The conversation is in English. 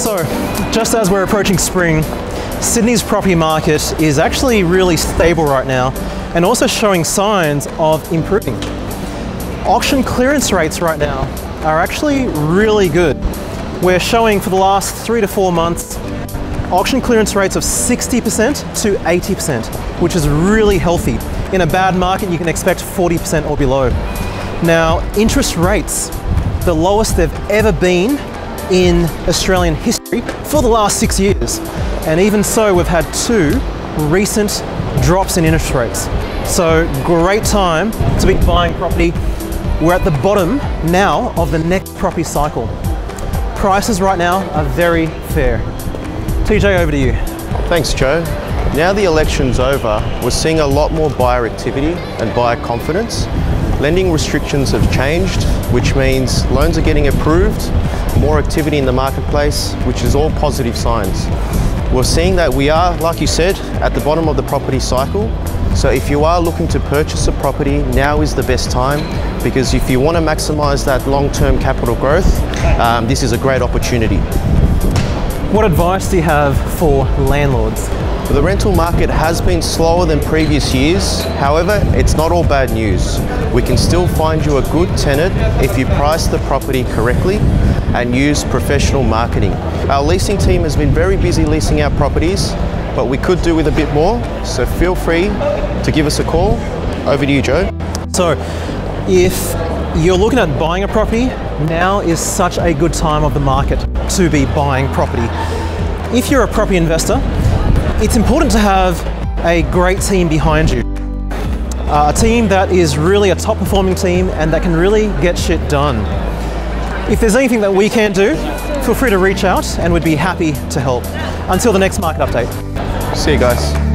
So, just as we're approaching spring, Sydney's property market is actually really stable right now and also showing signs of improving. Auction clearance rates right now are actually really good. We're showing for the last three to four months auction clearance rates of 60% to 80%, which is really healthy. In a bad market, you can expect 40% or below. Now, interest rates, the lowest they've ever been in Australian history for the last six years. And even so, we've had two recent drops in interest rates. So great time to be buying property. We're at the bottom now of the next property cycle. Prices right now are very fair. Teejay, over to you. Thanks, Joe. Now the election's over, we're seeing a lot more buyer activity and buyer confidence. Lending restrictions have changed, which means loans are getting approved, more activity in the marketplace, which is all positive signs. We're seeing that we are, like you said, at the bottom of the property cycle. So if you are looking to purchase a property, now is the best time because if you want to maximize that long-term capital growth, um, this is a great opportunity. What advice do you have for landlords? The rental market has been slower than previous years. However, it's not all bad news. We can still find you a good tenant if you price the property correctly and use professional marketing. Our leasing team has been very busy leasing our properties, but we could do with a bit more. So feel free to give us a call. Over to you, Joe. So, if you're looking at buying a property, now is such a good time of the market to be buying property. If you're a property investor, it's important to have a great team behind you. Uh, a team that is really a top performing team and that can really get shit done. If there's anything that we can't do, feel free to reach out and we'd be happy to help. Until the next market update. See you guys.